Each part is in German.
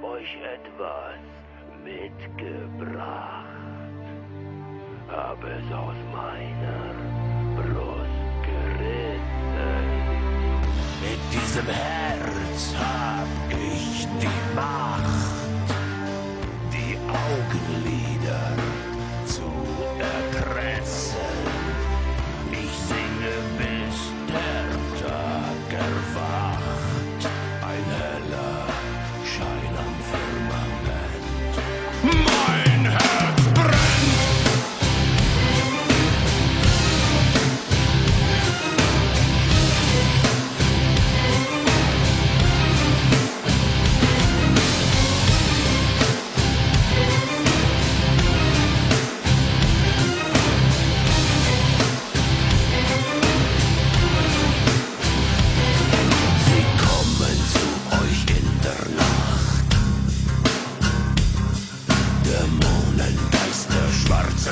euch etwas mitgebracht. Hab es aus meiner Brust gerissen. Mit diesem Herz hab ich die Macht, die Augenlider zu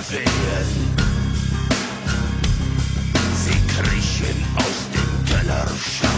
verwirren. Sie kriechen aus dem Keller.